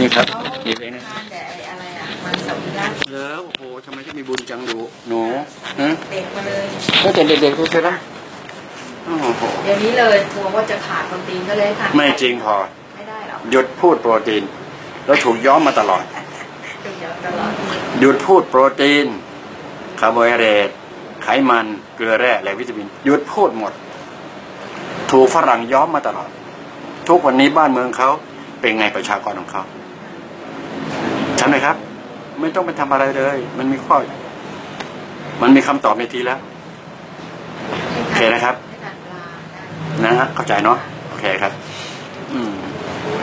นี่ครับนี่เองนะทานแต่ไอ้อะไรอะมันสวิรัตแล้วโอ้โหทำไมจะมีบุญจังดูหนูฮะเด็กมาเลยตั้งแต่เด็กๆทุกทีนะโอ้โหเดี๋ยวนี้เลยกลัวว่าจะขาดโปรตีนก็เลยทานไม่จริงพอไม่ได้หรอกหยุดพูดโปรตีน แล้วถูกย้อมมาตลอดถูกเยอะตลอดหยุดพูดโปรตีนคาร์โบไฮเดรตไขมันเกลือแร่และวิตามินหยุดพูดหมด ถูกฝรั่งย้อมมาตลอด ทุกวันนี้บ้านเมืองเขาเป็นไงประชากรของเขา ใช่ไหมครับ ไม่ต้องไปทำอะไรเลย มันมีข้อ มันมีคำตอบในทีแล้วโอเคนะครับ นะฮะเข้าใจเนาะโอเคครับ อืม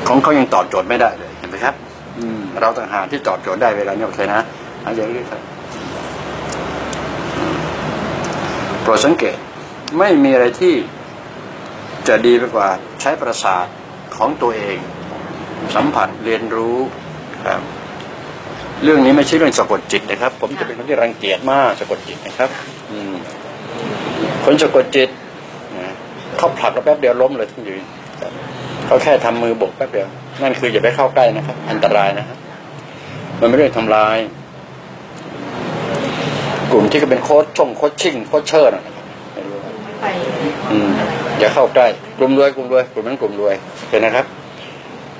ของเขายังตอบโจทย์ไม่ได้เลยเห็นไหมครับ อืม เราต่างหากที่ตอบโจทย์ได้เวลานี้โอเคนะอาอย่างนี้ครับโปรดสังเกตไม่มีอะไรที่จะดีไปกว่าใช้ประสาทของตัวเอง สัมผัสเรียนรู้ครับ เรื่องนี้ไม่ใช่เรื่องสะกดจิตนะครับ ผมจะเป็นคนที่รังเกียจมากสะกดจิตนะครับ อืมคนสะกดจิตนะเขาผลักเราแป๊บเดียวล้มเลยทั้งยืนครับเขาแค่ทำมือบกแป๊บเดียว นั่นคืออย่าไปเข้าใกล้นะครับ อันตรายนะครับมันไม่ได้ทำลาย กลุ่มที่ก็เป็นโค้ชช่งโค้ชชิ่งโค้ชเชิร์นะครับไม่รู้ครับไม่ไปอืมอย่าเข้าใกล้กลุ่มรวยกลุ่มรวยกลุ่มนั้นกลุ่มรวยเห็นนะครับ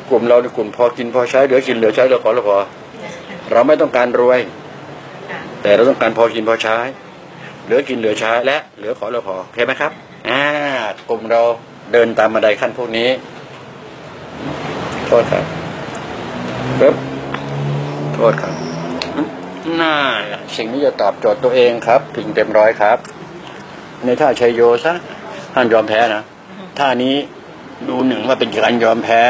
กลุ่มเราในกลุ่มพอกินพอใช้เหลือกินเหลือใช้เหลือขอเหลือพอ เราไม่ต้องการรวยค่ะแต่เราต้องการพอกินพอใช้ เหลือกินเหลือใช้และเหลือขอเหลือพอโอเคไหมครับอ่ากลุ่มเราเดินตามบันไดขั้นพวกนี้โทษครับปึ๊บโทษครับน่าสิ่งนี้จะตอบโจทย์ตัวเองครับถึงเต็มร้อยครับ ในท่าชัยโยซะห้ามยอมแพ้นะท่านี้ดูหนึ่งว่าเป็นการยอมแพ้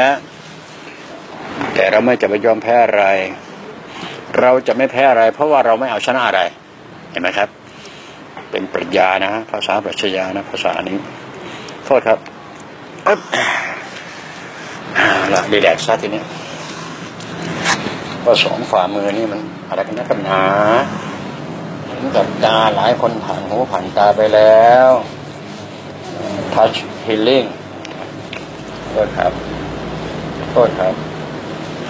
แต่เราไม่จะไปยอมแพ้อะไร เราจะไม่แพ้อะไร เพราะว่าเราไม่เอาชนะอะไร เห็นไหมครับ เป็นปรัชญานะ ภาษาปรัชญานะ ภาษานี้โทษครับอ่าละดีแลกซะทีนี้ก็สองฝ่ามือนี่มันอะไรกันนะกันหนาเห็นกับตาหลายคนผ่านหูผ่านตาไปแล้วทัชฮีลิ่งโทษครับโทษครับ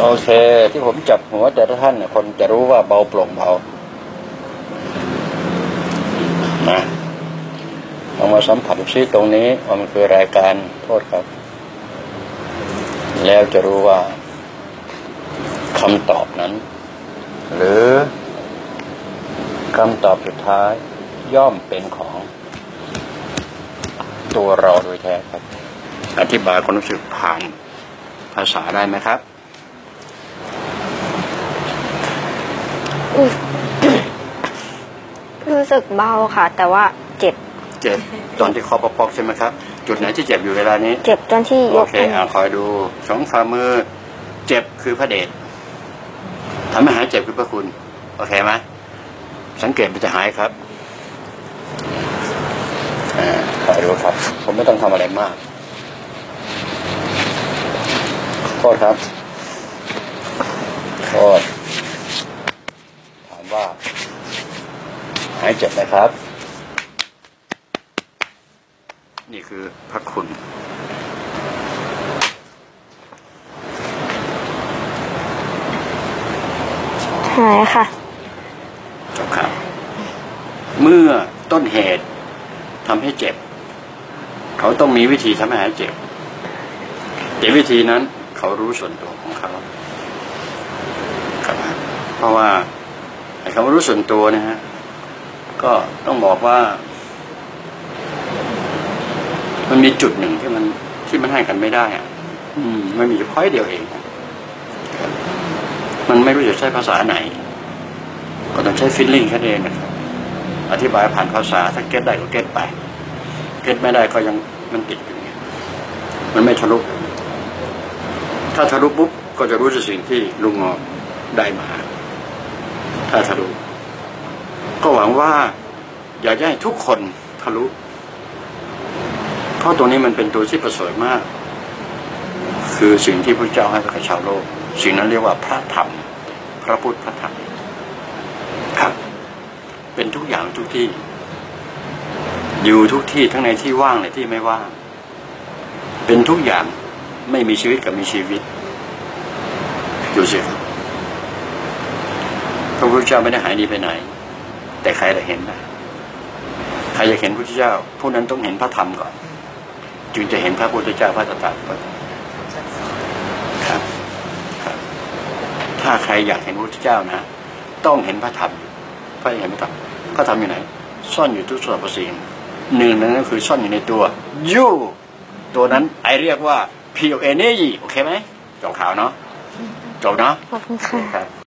โอเค ที่ผมจับหัวแต่ละท่านคนจะรู้ว่าเบาโปร่งเบานะลองมาสัมผัสซิตรงนี้ว่ามันคือรายการโทษครับ แล้วจะรู้ว่าคำตอบนั้น หรือคำตอบสุดท้ายย่อมเป็นของ ตัวเราโดยแท้ครับ อธิบายความรู้สึกผ่านภาษาได้ไหมครับ รู้สึกเบาค่ะ แต่ว่าเจ็บ เจ็บตอนที่คอปอกๆใช่ไหมครับ จุดไหนที่เจ็บอยู่เวลานี้ เจ็บตอนที่ยโอกเคอันอ่าคอยดูสองฝ่ามือ เจ็บคือพระเดชทำให้หายเจ็บคือพระคุณ โอเคไหมสังเกตมันจะหายครับอ่าคอยดูครับ ผมไม่ต้องทำอะไรมากโทษครับโทษถามว่า หายเจ็บไหมครับ นี่คือพระคุณ หายค่ะจบครับ เมื่อต้นเหตุทำให้เจ็บ เขาต้องมีวิธีทำให้หายเจ็บแต่วิธีนั้นเขารู้ส่วนตัวของเขาครับเพราะว่าไอ้คำว่ารู้ส่วนตัวนะฮะ ก็ต้องบอกว่า มันมีจุดหนึ่งที่มันที่มันให้กันไม่ได้อะอืมมันมีอยู่พ้อยเดียวเองมันไม่รู้จะใช้ภาษาไหน ก็ต้องใช้ feeling แค่นั้นเองนะครับอธิบายผ่านภาษาถ้า get ได้ก็ get ไป เก็ตไม่ได้ก็ยังมันติดอยู่เนี่ยมันไม่ทะลุถ้าทะลุปุ๊บก็จะรู้สิ่งที่ลุงงอได้มา ถ้าทะลุ ก็หวังว่า อยากให้ทุกคนทะลุ เพราะตรงนี้มันเป็นตัวที่ประเสริฐมาก คือสิ่งที่พระเจ้าให้กับชาวโลก สิ่งนั้นเรียกว่าพระธรรม พระพุทธพระธรรมครับ เป็นทุกอย่างทุกที่ อยู่ทุกที่ทั้งในที่ว่างและที่ไม่ว่าง เป็นทุกอย่างไม่มีชีวิตกับมีชีวิตอยู่สิครับพระพุทธเจ้าไม่ได้หายดีไปไหน แต่ใครจะเห็นนะใครอยากเห็นพระพุทธเจ้า ผู้นั้นต้องเห็นพระธรรมก่อน จึงจะเห็นพระพุทธเจ้าพระตถาคตครับครับ ถ้าใครอยากเห็นพระพุทธเจ้านะต้องเห็นพระธรรมพระเห็นพระธรรมพระธรรมอยู่ไหน ซ่อนอยู่ทุกส่วนประสิ่งหนึ่งในนั้นก็คือซ่อนอยู่ในตัวยูตัวนั้นไอเรียกว่า P O N E โอเคไหมจบข่าวเนาะจบเนาะขอบคุณโอเคค่ะครับ